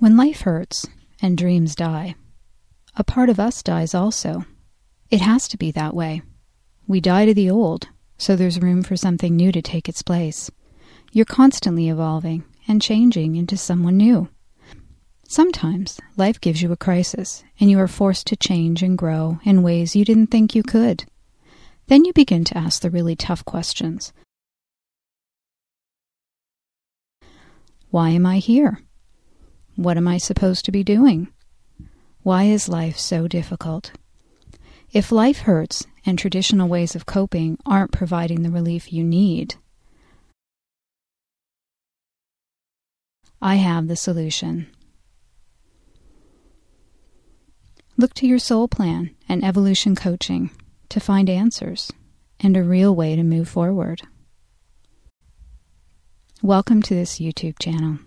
When life hurts and dreams die, a part of us dies also. It has to be that way. We die to the old, so there's room for something new to take its place. You're constantly evolving and changing into someone new. Sometimes life gives you a crisis, and you are forced to change and grow in ways you didn't think you could. Then you begin to ask the really tough questions. Why am I here? What am I supposed to be doing? Why is life so difficult? If life hurts and traditional ways of coping aren't providing the relief you need, I have the solution. Look to your soul plan and evolution coaching to find answers and a real way to move forward. Welcome to this YouTube channel.